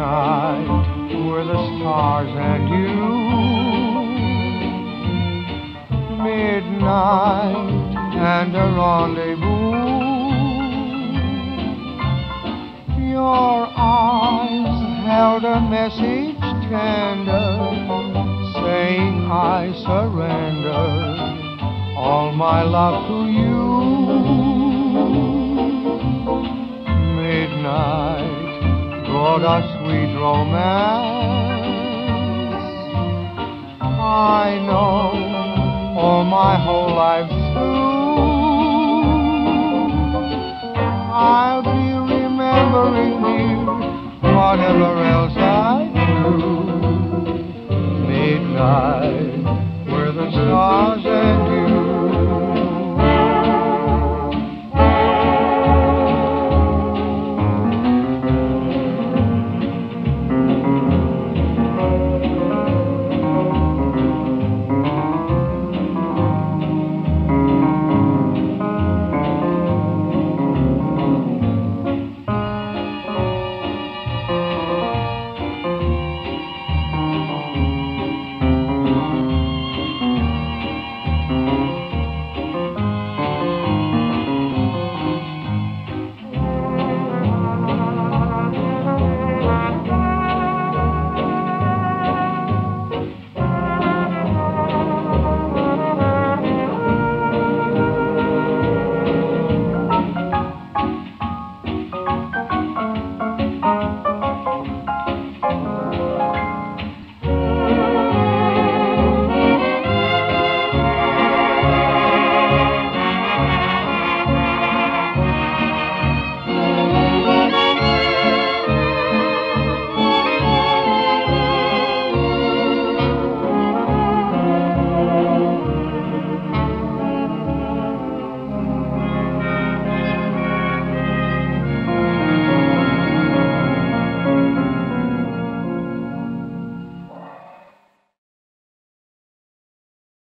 night were the stars and you. Midnight and a rendezvous. Your eyes held a message tender, saying I surrender all my love to you. Lord, our sweet romance. I know all my whole life through. I'll be remembering you, whatever else I do. Midnight, where the stars end.